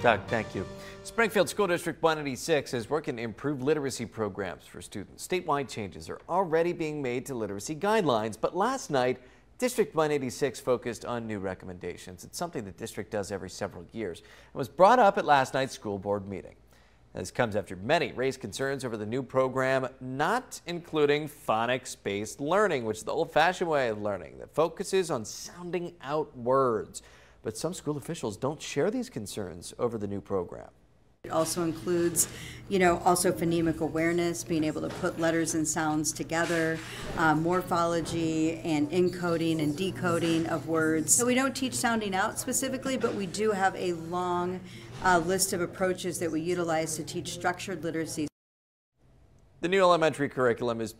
Doug, thank you. Springfield School District 186 is working to improve literacy programs for students. Statewide changes are already being made to literacy guidelines, but last night, District 186 focused on new recommendations. It's something the district does every several years and was brought up at last night's school board meeting. This comes after many raised concerns over the new program, not including phonics-based learning, which is the old-fashioned way of learning that focuses on sounding out words. But some school officials don't share these concerns over the new program. It also includes, you know, also phonemic awareness, being able to put letters and sounds together, uh, morphology and encoding and decoding of words. So we don't teach sounding out specifically, but we do have a long uh, list of approaches that we utilize to teach structured literacy. The new elementary curriculum is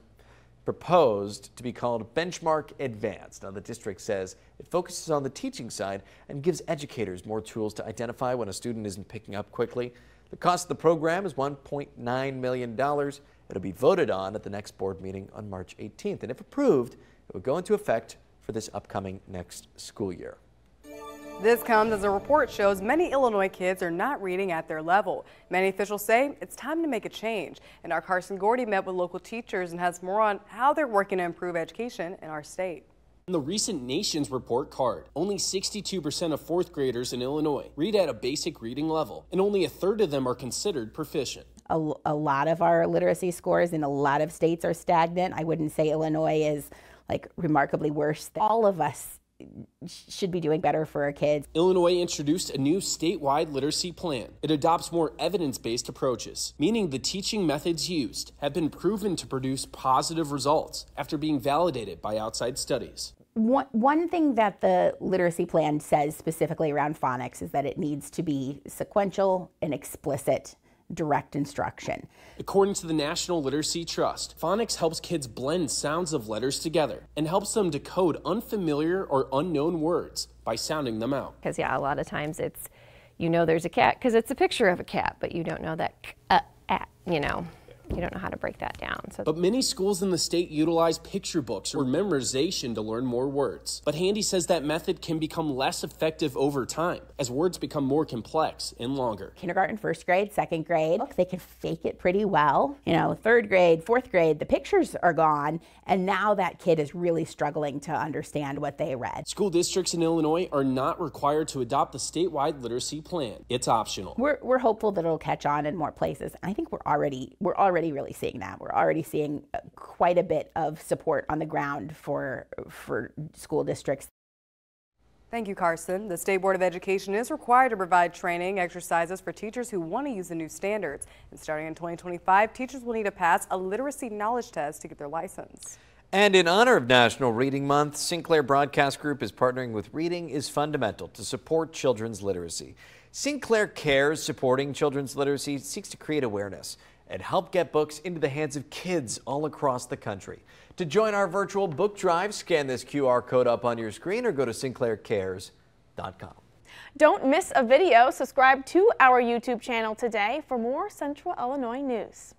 proposed to be called Benchmark Advanced. Now, the district says it focuses on the teaching side and gives educators more tools to identify when a student isn't picking up quickly. The cost of the program is $1.9 million. It'll be voted on at the next board meeting on March 18th, and if approved, it will go into effect for this upcoming next school year. This comes as a report shows many Illinois kids are not reading at their level. Many officials say it's time to make a change. And our Carson Gordy met with local teachers and has more on how they're working to improve education in our state. In the recent Nations Report card, only 62% of fourth graders in Illinois read at a basic reading level, and only a third of them are considered proficient. A, a lot of our literacy scores in a lot of states are stagnant. I wouldn't say Illinois is like remarkably worse. Than all of us should be doing better for our kids. Illinois introduced a new statewide literacy plan. It adopts more evidence based approaches, meaning the teaching methods used have been proven to produce positive results after being validated by outside studies. One, one thing that the literacy plan says specifically around phonics is that it needs to be sequential and explicit direct instruction. According to the National Literacy Trust, phonics helps kids blend sounds of letters together and helps them decode unfamiliar or unknown words by sounding them out. Because, yeah, a lot of times it's, you know, there's a cat because it's a picture of a cat, but you don't know that, uh, at, you know you don't know how to break that down. So. But many schools in the state utilize picture books or memorization to learn more words. But Handy says that method can become less effective over time as words become more complex and longer. Kindergarten, first grade, second grade, they can fake it pretty well. You know, third grade, fourth grade, the pictures are gone, and now that kid is really struggling to understand what they read. School districts in Illinois are not required to adopt the statewide literacy plan. It's optional. We're, we're hopeful that it'll catch on in more places. I think we're already we're already already really seeing that. We're already seeing uh, quite a bit of support on the ground for, for school districts. Thank you, Carson. The State Board of Education is required to provide training exercises for teachers who want to use the new standards. And starting in 2025, teachers will need to pass a literacy knowledge test to get their license. And in honor of National Reading Month, Sinclair Broadcast Group is partnering with Reading is Fundamental to support children's literacy. Sinclair Cares supporting children's literacy seeks to create awareness and help get books into the hands of kids all across the country. To join our virtual book drive, scan this QR code up on your screen or go to sinclaircares.com. Don't miss a video. Subscribe to our YouTube channel today for more Central Illinois news.